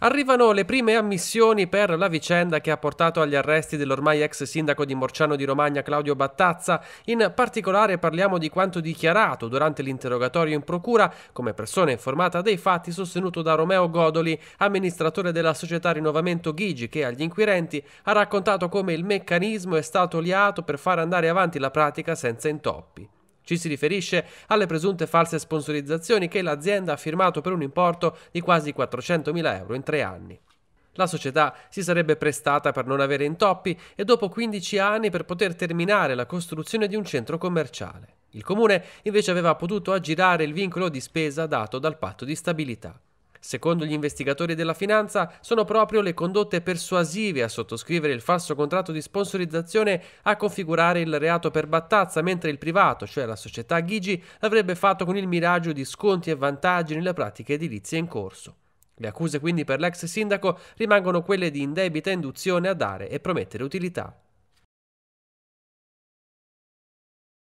Arrivano le prime ammissioni per la vicenda che ha portato agli arresti dell'ormai ex sindaco di Morciano di Romagna Claudio Battazza. In particolare parliamo di quanto dichiarato durante l'interrogatorio in procura come persona informata dei fatti sostenuto da Romeo Godoli, amministratore della società Rinnovamento Ghigi, che agli inquirenti ha raccontato come il meccanismo è stato liato per far andare avanti la pratica senza intoppi. Ci si riferisce alle presunte false sponsorizzazioni che l'azienda ha firmato per un importo di quasi 400.000 euro in tre anni. La società si sarebbe prestata per non avere intoppi e dopo 15 anni per poter terminare la costruzione di un centro commerciale. Il comune invece aveva potuto aggirare il vincolo di spesa dato dal patto di stabilità. Secondo gli investigatori della finanza, sono proprio le condotte persuasive a sottoscrivere il falso contratto di sponsorizzazione a configurare il reato per battazza, mentre il privato, cioè la società Ghigi, l'avrebbe fatto con il miraggio di sconti e vantaggi nelle pratiche edilizie in corso. Le accuse quindi per l'ex sindaco rimangono quelle di indebita induzione a dare e promettere utilità.